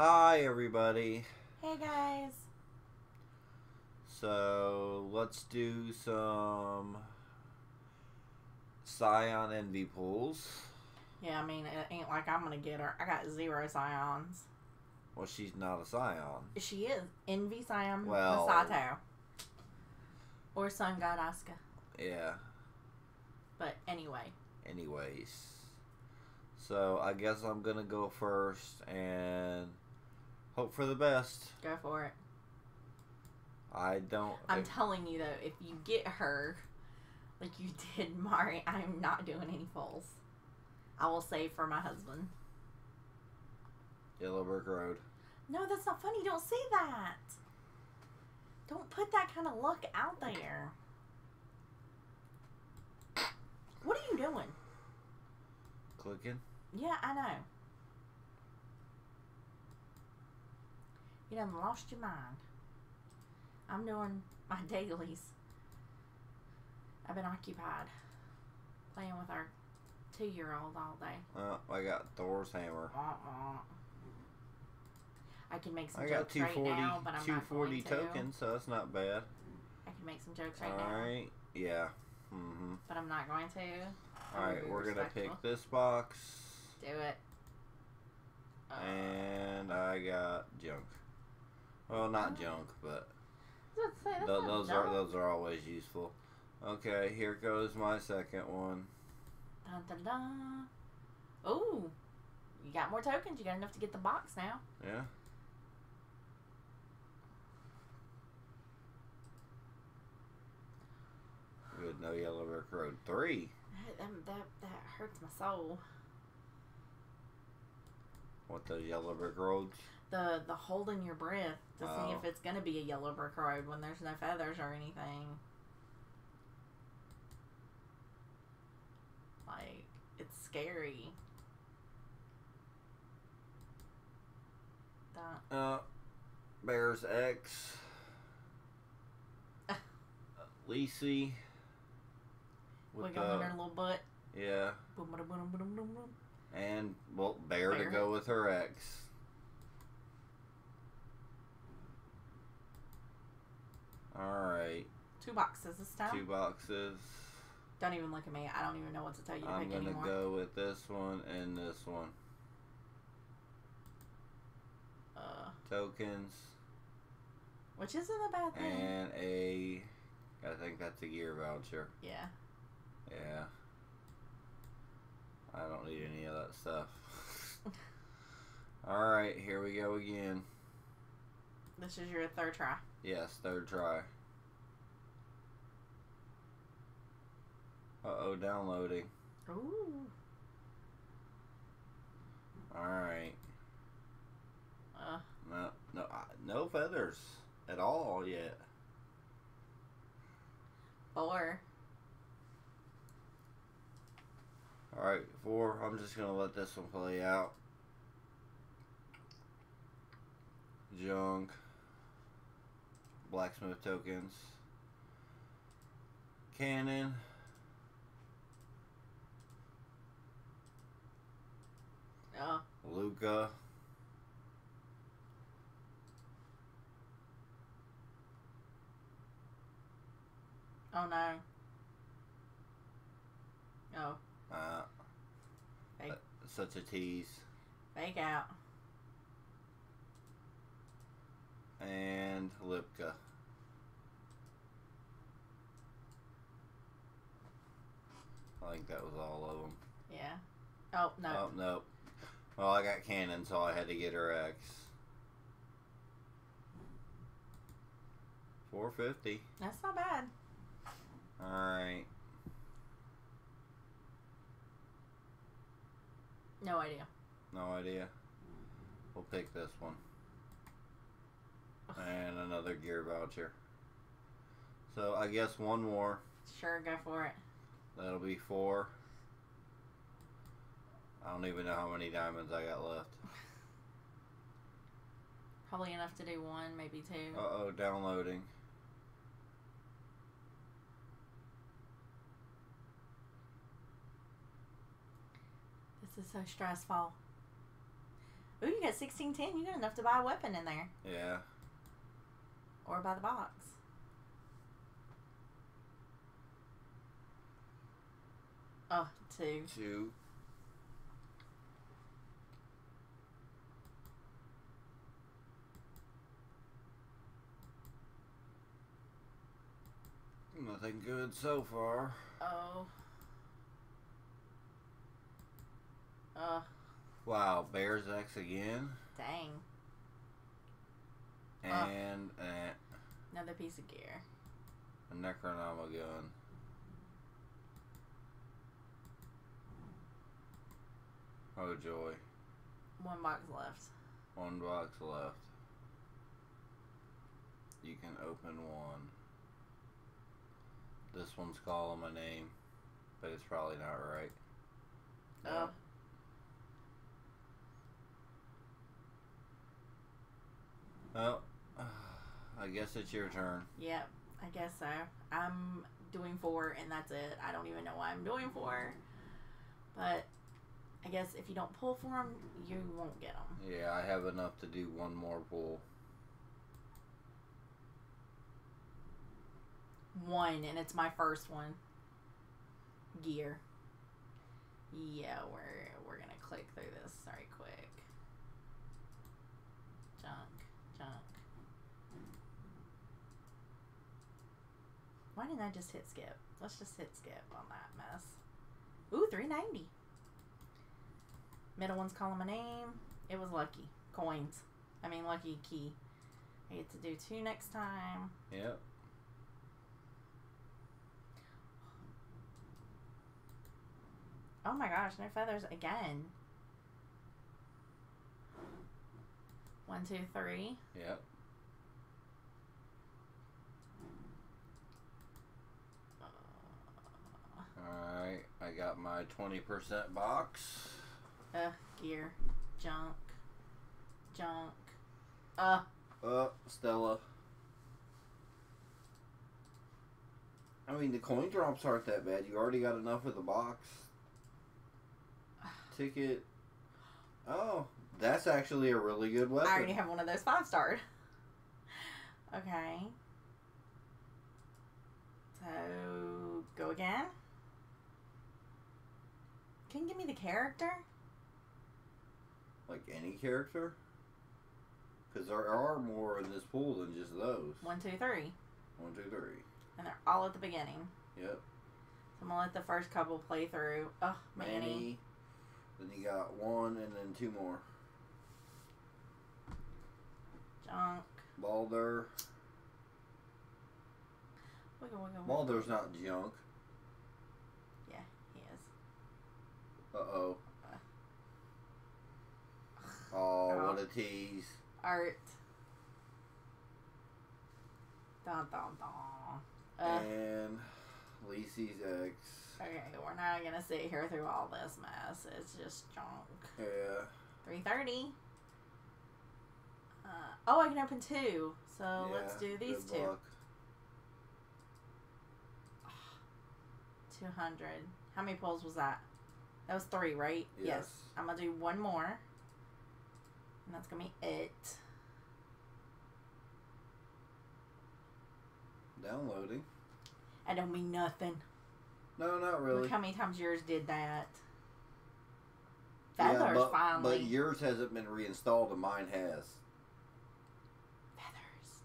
Hi, everybody. Hey guys. So let's do some Scion Envy pulls. Yeah, I mean, it ain't like I'm gonna get her. I got zero scions. Well, she's not a Scion. She is Envy Scion Well- Misato. Or Sun God Asuka. Yeah. But anyway, Anyways, so I guess I'm gonna go first and hope for the best. go for it. I don't. I'm if- telling you though, if you get her, like you did Mari, I'm not doing any falls. I will save for my husband. Yellow Brick Road. No, that's not funny. Don't say that. Don't put that kind of luck out there. What are you doing? Clicking. Yeah, I know. You done lost your mind. I'm doing my dailies. I've been occupied playing with our two year old all day. Oh, I got Thor's hammer. Wah. I can make some I jokes right now, but I'm not 240 going to. tokens, so that's not bad. I can make some jokes right now, Alright, yeah. Mm-hmm. but I'm not going to. Alright, we're gonna pick this box. Do it. Uh, And I got junk. Well, not junk, but I was about to say, th- those are those are always useful. Okay, here goes my second one. Dun, dun, dun. Ooh, you got more tokens. You got enough to get the box now. Yeah. Good, no yellow brick road. Three. That, that, that hurts my soul. What the yellow brick roads? The the holding your breath to see Oh. if it's gonna be a yellow brick road when there's no feathers or anything. Like it's scary. That Uh, Bears X. Lacey. With wiggling the, her little butt. yeah, Boom, boom, boom, boom, boom, boom. and well, Bear, to Bear. Go with her ex. All right, Two boxes this time. two boxes. Don't even look at me. I don't even know what to tell you to I'm gonna anymore. go with this one and this one. Uh, Tokens which isn't a bad thing. and a. I think that's a gear voucher. yeah. Yeah. I don't need any of that stuff. Alright, here we go again. This is your third try. Yes, third try. Uh oh, downloading. Ooh. Alright. Uh, No, no, no feathers at all yet. four. Alright, four. I'm just gonna let this one play out. Junk. Blacksmith tokens. Cannon. Oh, Luca. oh no. Oh, Uh, Fake. uh, such a tease. fake out. And Lipka. I think that was all of them. Yeah. Oh no. Oh, no. Well, I got Cannon, so I had to get her X. 450. That's not bad. Alright. No idea. No idea. We'll pick this one. And another gear voucher. So I guess one more. Sure, go for it. That'll be four. I don't even know how many diamonds I got left. Probably enough to do one, maybe two. Uh oh, downloading. This is so stressful. Ooh, you got sixteen ten, you got enough to buy a weapon in there, Yeah. Or by the box. Oh, two. Two. Nothing good so far. Oh. Oh, Wow, Bears X again. dang. Oh. And uh, Another piece of gear. a Necronomicon. gun. Oh joy. One box left. One box left. You can open one. This one's calling my name, but it's probably not right. Oh. Well, I guess it's your turn. Yep, I guess so. I'm doing four, and that's it. I don't even know why I'm doing four. But I guess if you don't pull for them, you won't get them. Yeah, I have enough to do one more pull. One, and it's my first one. Gear. Yeah, we're we're gonna click through this right quick. Junk, junk. Why didn't I just hit skip? Let's just hit skip on that mess. Ooh, 390. Middle one's calling my name. It was lucky. Coins. I mean, lucky key. I get to do two next time. Yep. Oh my gosh, no feathers again. One, two, three. Yep. Alright, I got my 20% box. Uh, gear. Junk. Junk. Uh, Uh, Stella. I mean, the coin drops aren't that bad. You already got enough of the box. Ticket. Oh, that's actually a really good weapon. I already have one of those five starred. Okay. So, go again. Can you give me the character? Like any character? Because there are more in this pool than just those. One, two, three. One, two, three. And they're all at the beginning. Yep. So I'm gonna let the first couple play through. Oh, Manny. Manny. Then you got one and then two more. Junk. Balder. Wiggle, wiggle, wiggle. Balder's not junk. Yeah, he is. Uh oh. What a tease. Art. Dun dun dun. Uh, And Lacey's ex. okay, we're not gonna sit here through all this mess. It's just junk. Yeah. Three thirty. Uh, oh, I can open two. So let's do these two. luck. Two hundred. How many pulls was that? That was three, right? Yes. I'm gonna do one more. And that's gonna be it. Downloading. I don't mean nothing. No, not really. Look how many times yours did that. yeah, Feathers but, finally. but yours hasn't been reinstalled and mine has. Feathers.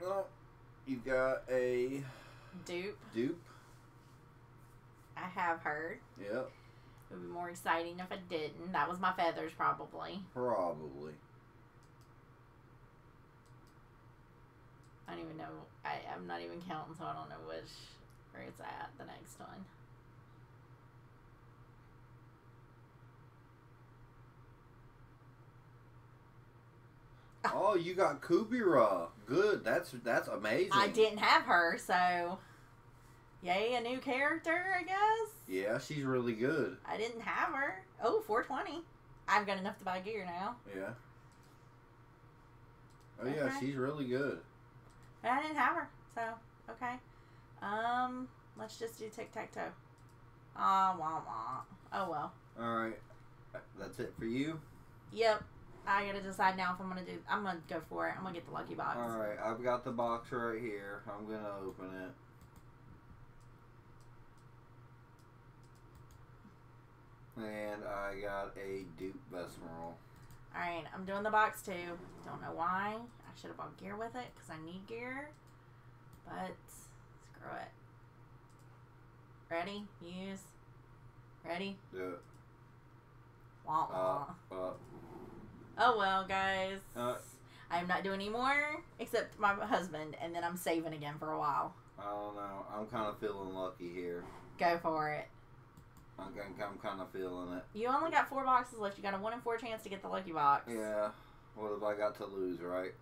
Well, you've got a Dupe. dupe. I have heard. Yep. It would be more exciting if I didn't. That was my feathers, probably. Probably. I don't even know. I, I'm not even counting, so I don't know which where it's at. The next one. Oh, you got Kubira. Good. That's that's amazing. I didn't have her, so yay, a new character, I guess. Yeah, she's really good. I didn't have her. Oh, 420. I've got enough to buy gear now. Yeah. Oh yeah, she's really good. But I didn't have her, so okay. Um, let's just do tic tac toe. Ah, wah wah. Oh well. All right. That's That's it for you. Yep. I gotta decide now if I'm gonna do. I'm gonna go for it. I'm gonna get the lucky box. All right, I've got the box right here. I'm gonna open it. And I got a Duke Vesmerol. All right, I'm doing the box too. Don't know why. I should have bought gear with it because I need gear. But screw it. Ready? Use. Ready? Do it. Wah, Uh, uh, Oh well, guys. Uh. I'm not doing any more except my husband, and then I'm saving again for a while. I don't know. I'm kind of feeling lucky here. Go for it. I'm, I'm, I'm kind of feeling it. You only got four boxes left. You got a one in four chance to get the lucky box. Yeah. What have I got to lose, right?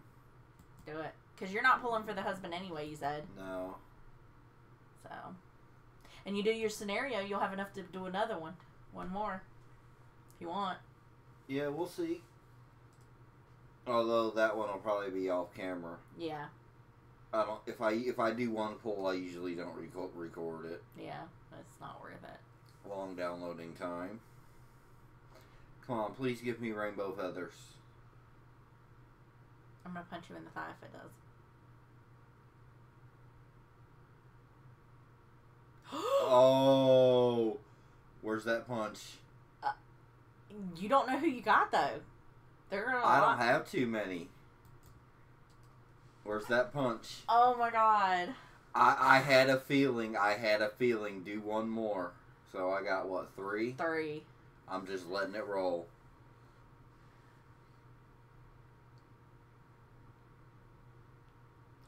Do it. Because you're not pulling for the husband anyway, you said. No. So. And you do your scenario, you'll have enough to do another one. One more. If you want. Yeah, we'll see. Although that one will probably be off camera. Yeah. I don't. If I if I do one pull, I usually don't record record it. Yeah. It's not worth it. Long downloading time. Come on, please give me rainbow feathers. I'm to punch you in the thigh if it does. Oh, where's that punch? Uh, you don't know who you got, though. There are I lot. don't have too many. Where's that punch? Oh my god. I, I had a feeling. I had a feeling. Do one more. So I got what three? Three. I'm just letting it roll.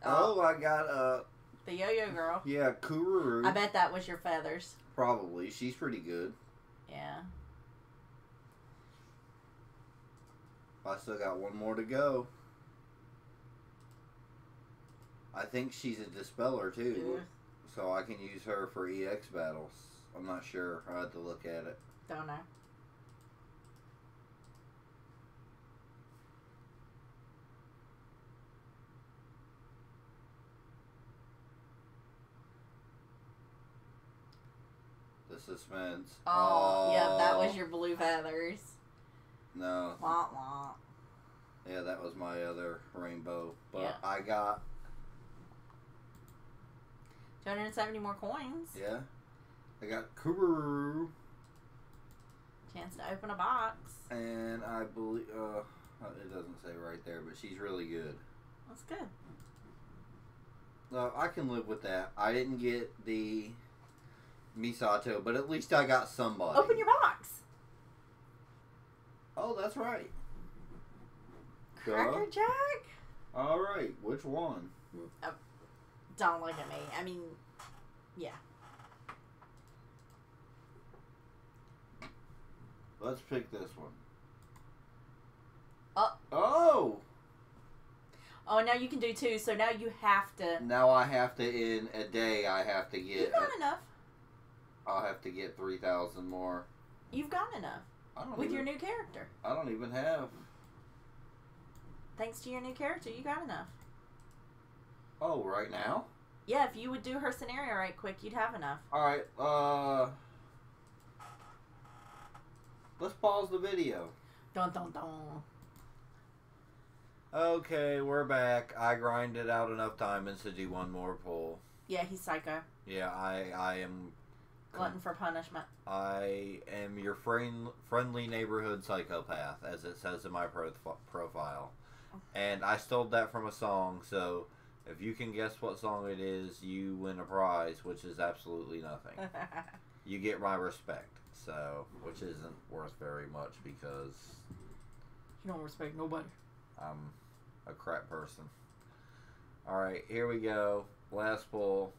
Oh, I got uh The yo yo girl. yeah Kururu. I bet that was your feathers. Probably she's pretty good. Yeah. I still got one more to go. I think she's a dispeller too, Yeah. so I can use her for EX battles. I'm not sure. I had to look at it. Don't know. The suspense. Oh, yeah, that was your blue feathers. no. Wah wah. Yeah, that was my other rainbow. But Yeah. I got 270 more coins. yeah, I got Kururu, Chance to open a box. and I believe uh, it doesn't say right there, but she's really good. That's good. No, I can live with that. I didn't get the Misato, but at least I got somebody. Open your box. Oh, that's right. Cracker Jack? All right, which one? Uh, don't look at me. I mean, yeah. Let's pick this one. Oh. Oh! Oh, now you can do two, so now you have to. Now I have to in a day. I have to get. You've got enough. I'll have to get three thousand more. You've got enough I don't with even. your new character. I don't even have. Thanks to your new character, you got enough. Oh, right now. Yeah, if you would do her scenario right quick, you'd have enough. All right. Uh. Let's pause the video. Dun dun dun. Okay, we're back. I grinded out enough diamonds to do one more pull. Yeah, he's psycho. Yeah, I I am Glutton for punishment. I am your friend, friendly neighborhood psychopath, as it says in my pro- profile. And I stole that from a song, so if you can guess what song it is, you win a prize, which is absolutely nothing. you get my respect, so which isn't worth very much because you don't respect nobody. I'm a crap person. All right, here we go. Last pull.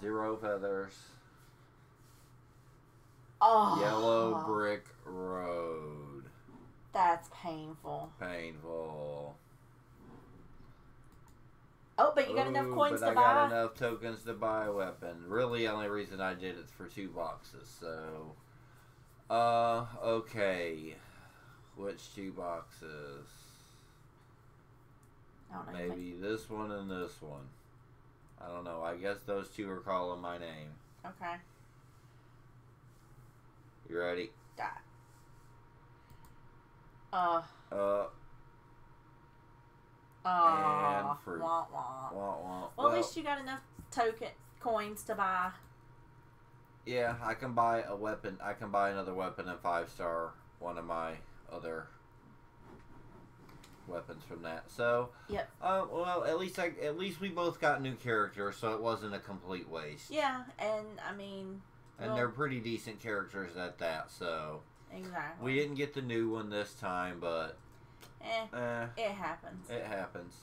Zero feathers. Oh, Yellow brick road. That's painful. Painful. Oh, but you got enough Ooh, coins but to I buy. got enough tokens to buy a weapon. Really, the only reason I did it's for two boxes. So, uh, okay. Which two boxes? I don't Maybe this one and this one. I don't know. I guess those two are calling my name. Okay. You ready? Die. Uh. Uh, Oh. fruit. Wah, wah. wah, wah. Well, at least you got enough token coins to buy. yeah, I can buy a weapon. I can buy another weapon and five star one of my other weapons from that. So, Yep. uh, well, at least I, at least we both got new characters, so it wasn't a complete waste. Yeah, and I mean, And well, they're pretty decent characters at that. So exactly. we didn't get the new one this time, but Eh, eh, it happens. it happens.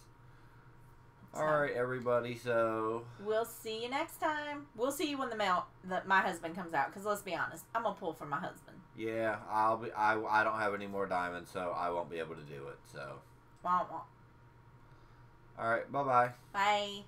So, All right, everybody. So We'll see you next time. We'll see you when the mail that my husband comes out. Cause let's be honest, I'm gonna pull for my husband. yeah, I'll be. I I don't have any more diamonds, so I won't be able to do it. So Wah, wah. all right, bye bye. Bye.